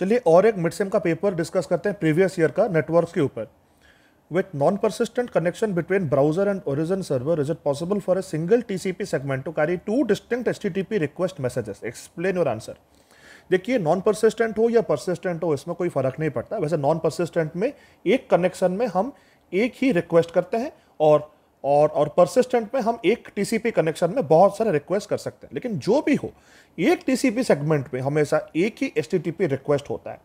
चलिए और एक मिड सेम का पेपर डिस्कस करते हैं प्रीवियस ईयर का नेटवर्क के ऊपर। With non persistent connection between browser and origin server is it possible for a single TCP segment to carry two distinct HTTP request messages explain your answer देखिए non persistent हो या persistent हो, इसमें कोई फ़र्क नहीं पड़ता। वैसे नॉन परसिस्टेंट में एक कनेक्शन में हम एक ही रिक्वेस्ट करते हैं और और और परसिस्टेंट में हम एक टीसीपी कनेक्शन में बहुत सारे रिक्वेस्ट कर सकते हैं। लेकिन जो भी हो एक टीसीपी सेगमेंट में हमेशा एक ही एच रिक्वेस्ट होता है।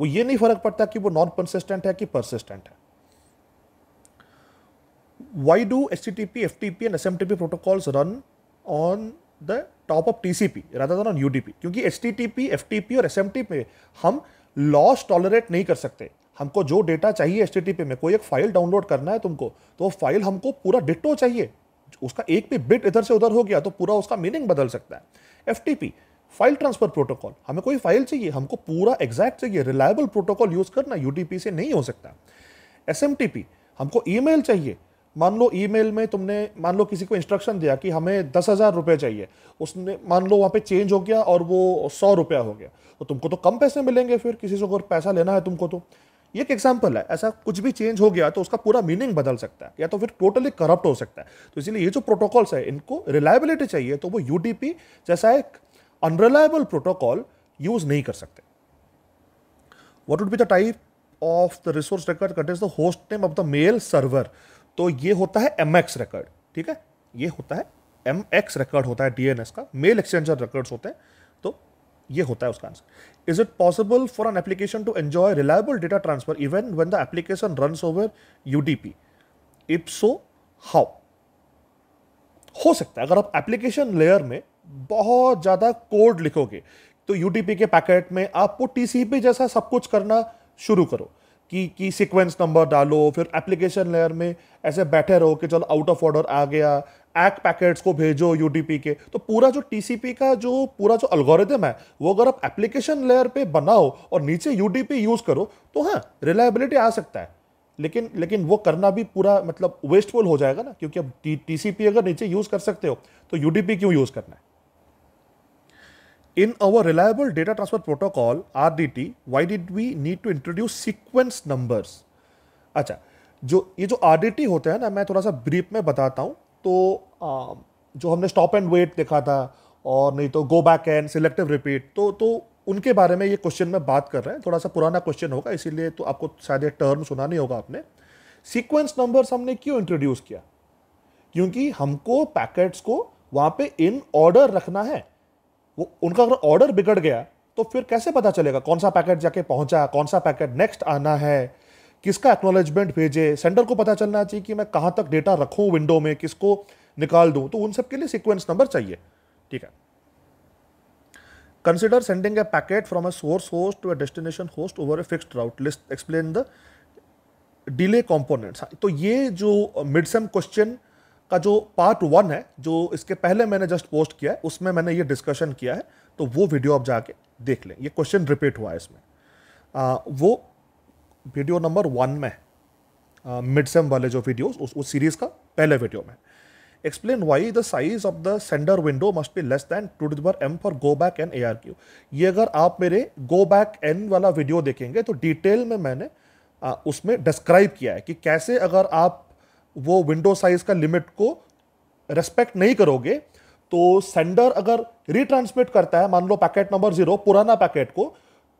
वो ये नहीं फ़र्क पड़ता कि वो नॉन परसिस्टेंट है कि परसिस्टेंट है। Why do S why do HTTP, FTP and SMTP protocols run on the top of TCP rather than on UDP? क्योंकि HTTP, FTP और SMTP में हम लॉस टॉलरेट नहीं कर सकते। हमको जो डेटा चाहिए एच में, कोई एक फ़ाइल डाउनलोड करना है तुमको तो वो फ़ाइल हमको पूरा डिटो चाहिए। उसका एक भी बिट इधर से उधर हो गया तो पूरा उसका मीनिंग बदल सकता है। एफटीपी फ़ाइल ट्रांसफ़र प्रोटोकॉल हमें कोई फ़ाइल चाहिए? हमको पूरा एग्जैक्ट चाहिए रिलायबल प्रोटोकॉल यूज़ करना यूडीपी से नहीं हो सकता। एस हमको ईमेल चाहिए। मान लो ईमेल में तुमने, मान लो किसी को इंस्ट्रक्शन दिया कि हमें दस हज़ार रुपये चाहिए, उसने, मान लो वहाँ पे चेंज हो गया और वो सौ रुपया हो गया तो तुमको तो कम पैसे मिलेंगे फिर, किसी से अगर पैसा लेना है तुमको तो। ये एक एग्ज़ाम्पल है। ऐसा कुछ भी चेंज हो गया तो उसका पूरा मीनिंग बदल सकता है, या तो फिर टोटली करप्ट हो सकता है। तो इसीलिए ये जो प्रोटोकॉल्स है, इनको रिलायबिलिटी चाहिए तो वो यूडीपी जैसा एक अनरिलायबल प्रोटोकॉल यूज़ नहीं कर सकते। What would be the type of the resource record contains the host name of the mail server तो ये होता है एम एक्स रिकॉर्ड ठीक है? ये होता है एम एक्स रिकॉर्ड होता है डीएनएस का। मेल एक्सचेंजर रिकॉर्ड्स होते हैं। तो ये होता है उसका answer is it possible for an application to enjoy reliable data transfer even when the application run over UDP if so how हो सकता है। अगर आप एप्लीकेशन लेयर में बहुत ज़्यादा कोड लिखोगे तो यूडीपी के पैकेट में आपको टीसीपी जैसा सब कुछ करना शुरू करो कि कि सीक्वेंस नंबर डालो, फिर एप्लीकेशन लेयर में ऐसे बैठे रहो कि चलो आउट ऑफ़ ऑर्डर आ गया एक्ट पैकेट्स को भेजो यूडीपी के। तो पूरा जो टीसीपी का जो पूरा जो अल्गोरिदम है वो अगर आप एप्लीकेशन लेयर पे बनाओ और नीचे यूडीपी यूज़ करो तो हाँ रिलायबिलिटी आ सकता है। लेकिन लेकिन वो करना भी पूरा मतलब वेस्टफुल हो जाएगा ना क्योंकि अब टीसीपी अगर नीचे यूज़ कर सकते हो तो यूडीपी क्यों यूज़ करना है? In our reliable data transfer protocol, RDT, why did we need to introduce sequence numbers? अच्छा जो ये जो RDT होते हैं ना मैं थोड़ा सा ब्रीफ में बताता हूँ। तो जो हमने स्टॉप एंड वेट देखा था, और नहीं तो go back and selective repeat तो तो उनके बारे में ये क्वेश्चन में बात कर रहे हैं। थोड़ा सा पुराना क्वेश्चन होगा, इसीलिए तो आपको शायद ये टर्म सुना नहीं होगा आपने। सीक्वेंस नंबर्स हमने क्यों इंट्रोड्यूस किया? क्योंकि हमको पैकेट्स को वहाँ पे इन ऑर्डर रखना है। वो, उनका अगर ऑर्डर बिगड़ गया तो फिर कैसे पता चलेगा कौन सा पैकेट जाके पहुँचा, कौन सा पैकेट नेक्स्ट आना है? किसका एक्नोलेजमेंट भेजे? सेंडर को पता चलना चाहिए कि मैं कहाँ तक डेटा रखूँ विंडो में किसको निकाल दूँ। तो उन सब के लिए सिक्वेंस नंबर चाहिए। ठीक है? Consider sending a packet from a source host to a destination host over a fixed route list explain the delay components तो ये जो मिडसम क्वेश्चन का जो पार्ट वन है जो इसके पहले मैंने जस्ट पोस्ट किया है उसमें मैंने ये डिस्कशन किया है तो वो वीडियो आप जाके देख लें। ये क्वेश्चन रिपीट हुआ है इसमें। आ, वो वीडियो नंबर वन में मिड सेम वाले जो वीडियोस उस उस सीरीज़ का पहले वीडियो में। Explain why the size of the sender window must be less than two diver M for go back N A R Q ये अगर आप मेरे गो बैक एन वाला वीडियो देखेंगे तो डिटेल में मैंने आ, उसमें डिस्क्राइब किया है कि कैसे अगर आप वो विंडो साइज़ का लिमिट को रेस्पेक्ट नहीं करोगे तो सेंडर अगर रिट्रांसमिट करता है मान लो पैकेट नंबर ज़ीरो पुराना पैकेट को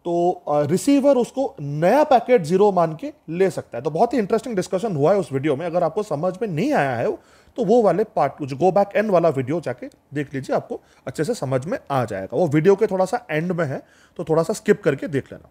तो रिसीवर उसको नया पैकेट ज़ीरो मान के ले सकता है। तो बहुत ही इंटरेस्टिंग डिस्कशन हुआ है उस वीडियो में। अगर आपको समझ में नहीं आया है तो वो वाले पार्ट जो गो बैक एंड वाला वीडियो जाके देख लीजिए आपको अच्छे से समझ में आ जाएगा। वो वीडियो के थोड़ा सा एंड में है तो थोड़ा सा स्किप करके देख लेना।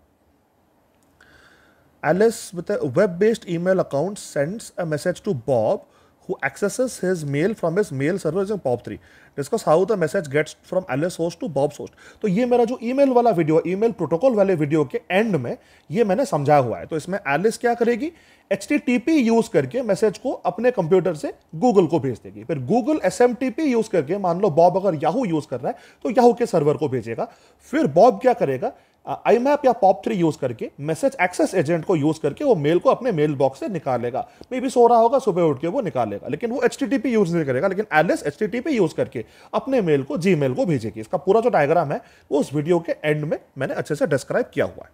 Alice, with a web based email account, sends message to Bob, who accesses his mail from his mail server using POP3. Discuss how the message gets from Alice host to Bob's host. तो ये मेरा जो email वाला video email protocol वाले video के end में ये मैंने समझा हुआ है। तो इसमें एलिस क्या करेगी? एच यूज़ करके मैसेज को अपने कंप्यूटर से गूगल को भेज देगी। फिर गूगल एस यूज़ करके मान लो बॉब अगर याहू यूज़ कर रहा है तो याहू के सर्वर को भेजेगा। फिर बॉब क्या करेगा? आई मैप या पॉप थ्री यूज़ करके मैसेज एक्सेस एजेंट को यूज़ करके वो मेल को अपने मेल बॉक्स से निकालेगा मे भी सो रहा होगा, सुबह उठ के वो निकालेगा लेकिन वो एच यूज़ नहीं करेगा, लेकिन एलिस एच यूज़ करके अपने मेल को जी को भेजेगी। इसका पूरा जो डायग्राम है, वो उस वीडियो के एंड में मैंने अच्छे से डिस्क्राइब किया हुआ है।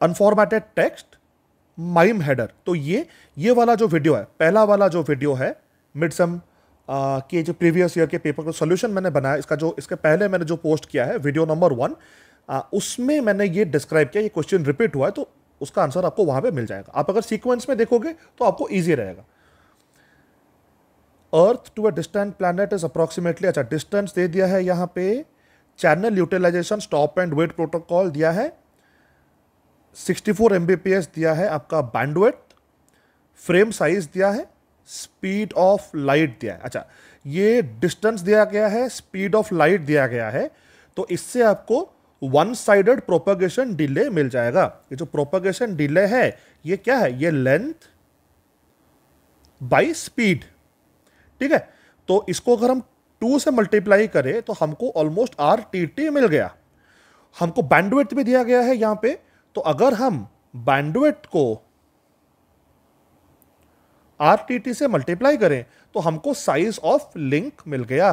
अनफॉर्मेटेड टेक्स्ट माइम हेडर तो ये ये वाला जो वीडियो है, पहला वाला जो वीडियो है मिड सम के जो प्रीवियस ईयर के पेपर का सोल्यूशन मैंने बनाया, इसका जो, इसके पहले मैंने जो पोस्ट किया है वीडियो नंबर वन उसमें मैंने ये डिस्क्राइब किया, ये क्वेश्चन रिपीट हुआ है तो उसका आंसर आपको वहाँ पे मिल जाएगा। आप अगर सीक्वेंस में देखोगे तो आपको ईजी रहेगा। Earth to a distant planet is approximately अच्छा डिस्टेंस दे दिया है यहाँ पे channel utilization stop and wait protocol दिया है 64 फोर दिया है आपका बैंडवेट फ्रेम साइज़ दिया है स्पीड ऑफ़ लाइट दिया है। अच्छा ये डिस्टेंस दिया गया है, स्पीड ऑफ़ लाइट दिया गया है तो इससे आपको वन साइडेड प्रोपगेशन डिले मिल जाएगा। ये जो प्रोपगेशन डिले है, ये क्या है? ये लेंथ बाई स्पीड ठीक है? तो इसको अगर हम टू से मल्टीप्लाई करें तो हमको ऑलमोस्ट आर टी टी मिल गया। हमको बैंडविथ भी दिया गया है यहाँ पे। तो अगर हम बैंडविथ को आर टी टी से मल्टीप्लाई करें तो हमको साइज़ ऑफ़ लिंक मिल गया।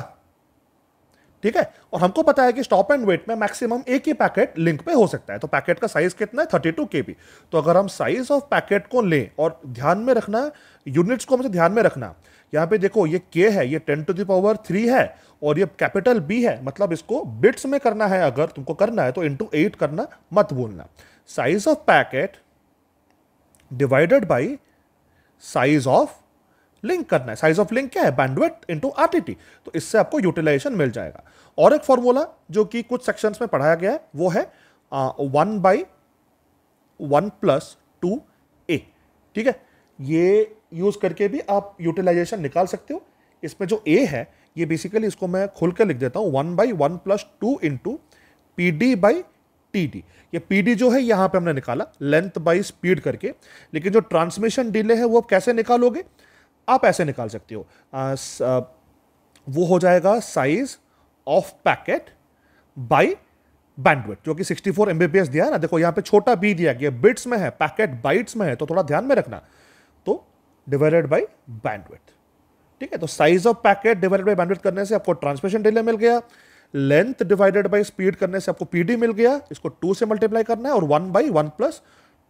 ठीक है? और हमको पता है कि स्टॉप एंड वेट में मैक्सिमम एक ही पैकेट लिंक पे हो सकता है। तो पैकेट का साइज़ कितना है? थर्टी टू के बी तो अगर हम साइज़ ऑफ़ पैकेट को लें, और ध्यान में रखना यूनिट्स को हमसे ध्यान में रखना। यहाँ पे देखो, ये के है, ये टेन टू दावर थ्री है, और ये कैपिटल बी है। मतलब इसको बिट्स में करना है, अगर तुमको करना है तो इंटू एट करना मत बोलना size of packet divided by size of link करना है। साइज़ ऑफ़ लिंक क्या है? बैंडविथ इंटू आरटीटी तो इससे आपको यूटिलाइजेशन मिल जाएगा। और एक फॉर्मूला जो कि कुछ सेक्शंस में पढ़ाया गया है, वो है one by one plus two a ठीक है? ये यूज़ करके भी आप यूटिलाइजेशन निकाल सकते हो। इसमें जो ए है, ये बेसिकली इसको मैं खोल कर लिख देता हूँ। One by one plus two into P D by T ये पीडी जो है यहाँ पे हमने निकाला लेंथ बाई स्पीड करके। लेकिन जो ट्रांसमिशन डिले है वो आप कैसे निकालोगे? आप ऐसे निकाल सकते हो। आ, स, आ, वो हो जाएगा size of packet by bandwidth जो कि 64 फोर दिया है ना। देखो यहाँ पे छोटा बी दिया गया बिट्स में है पैकेट बाइट्स में है तो थोड़ा ध्यान में रखना। तो डिवाइडेड बाई बैंडविथ ठीक है? तो size of packet divided by bandwidth करने से आपको ट्रांसमिशन डिले मिल गया। लेंथ डिवाइडेड बाई स्पीड करने से आपको पीडी मिल गया, इसको टू से मल्टीप्लाई करना है और one by one plus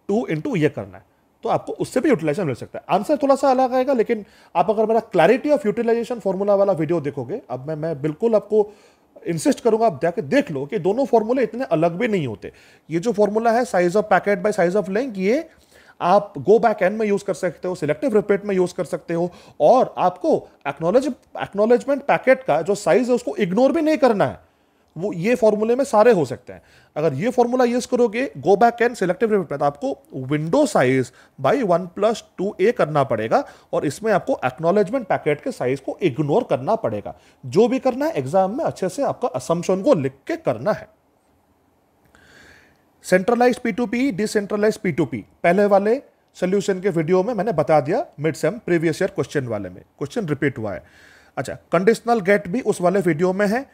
two into ये करना है। तो आपको उससे भी यूटिलाइजेशन मिल सकता है। आंसर थोड़ा सा अलग आएगा, लेकिन आप अगर मेरा क्लैरिटी ऑफ़ यूटिलाइजेशन फॉर्मूला वाला वीडियो देखोगे, अब मैं मैं बिल्कुल आपको इंसिस्ट करूँगा, आप जाके देख लो कि दोनों फॉर्मूले इतने अलग भी नहीं होते। ये जो फॉर्मूला है size of packet by size of length ये आप गो बैक एंड में यूज़ कर सकते हो सिलेक्टिव रिपीट में यूज़ कर सकते हो, और आपको एक्नोलेज एक्नोलेजमेंट पैकेट का जो साइज़ है उसको इग्नोर भी नहीं करना है। वो ये फॉर्मूले में सारे हो सकते हैं। अगर ये फॉर्मूला यूज़ करोगे go back N selective repeat आपको window size by one plus two a करना पड़ेगा, और इसमें आपको एक्नोलेजमेंट पैकेट के साइज़ को इग्नोर करना पड़ेगा। जो भी करना है एग्ज़ाम में अच्छे से आपका असम्पशन को लिख के करना है। Centralize P to P decentralize P to P पहले वाले सोल्यूशन के वीडियो में मैंने बता दिया mid sem previous year question वाले में। क्वेश्चन रिपीट हुआ है। अच्छा कंडीशनल गेट भी उस वाले वीडियो में है।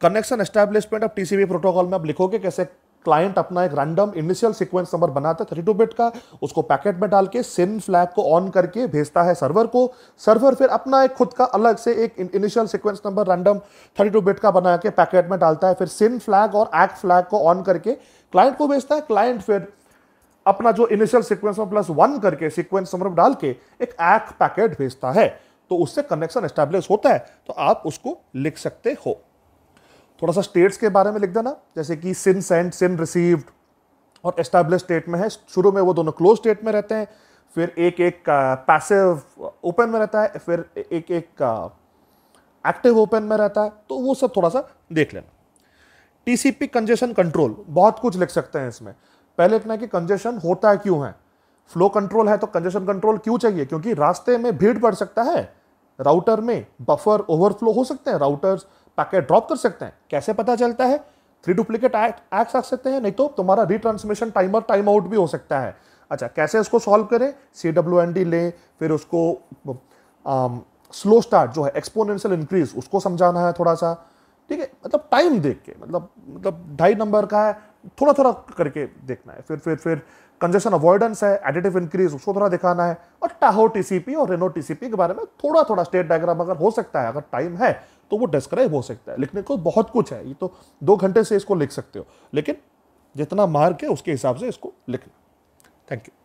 Connection establishment of TCP protocol में आप लिखोगे कैसे क्लाइंट अपना एक रैंडम इनिशियल सीक्वेंस नंबर बनाता है थर्टी टू बिट का, उसको पैकेट में डाल के सिन फ्लैग को ऑन करके भेजता है सर्वर को। सर्वर फिर अपना एक खुद का अलग से एक initial sequence number random thirty two bit का बना के पैकेट में डालता है। फिर सिन फ्लैग और एक्ट फ्लैग को ऑन करके क्लाइंट को भेजता है, क्लाइंट फिर अपना जो initial sequence number plus one करके सीक्वेंस नंबर डाल के एक एक्ट पैकेट भेजता है। तो उससे कनेक्शन एस्टेब्लिश होता है तो आप उसको लिख सकते हो। थोड़ा सा स्टेट्स के बारे में लिख देना, जैसे कि सिन सेंड सिन रिसीव्ड और एस्टेब्लिश स्टेट में है। शुरू में वो दोनों क्लोज स्टेट में रहते हैं, फिर एक एक पैसिव ओपन में रहता है, फिर एक एक एक्टिव ओपन में रहता है। तो वो सब थोड़ा सा देख लेना। टीसीपी कंजेशन कंट्रोल, बहुत कुछ लिख सकते हैं इसमें। पहले इतना कि कंजेशन होता है क्यों है? फ्लो कंट्रोल है तो कंजेशन कंट्रोल क्यों चाहिए? क्योंकि रास्ते में भीड़ पड़ सकता है। राउटर में बफर ओवरफ्लो हो सकते हैं, राउटर्स पैकेट ड्रॉप कर सकते हैं। कैसे पता चलता है? थ्री डुप्लीकेट एक्ट आ सकते हैं, नहीं तो तुम्हारा रिट्रांसमिशन टाइमर टाइम आउट भी हो सकता है। अच्छा कैसे उसको सॉल्व करें? सी डब्ल्यू एन डी लें, फिर उसको स्लो स्टार्ट जो है एक्सपोनेंशियल इंक्रीज उसको समझाना है थोड़ा सा। ठीक है? मतलब टाइम देख के मतलब मतलब ढाई नंबर का है थोड़ा थोड़ा करके देखना है। फिर फिर फिर कंजेशन अवॉइडेंस है एडिटिव इंक्रीज उसको थोड़ा दिखाना है। और टाहो टीसीपी और रेनो टीसीपी के बारे में थोड़ा थोड़ा स्टेट डायग्राम अगर हो सकता है, अगर टाइम है तो वो डिस्क्राइब हो सकता है। लिखने को बहुत कुछ है, ये तो दो घंटे से इसको लिख सकते हो। लेकिन जितना मार्क है उसके हिसाब से इसको लिखना। Thank you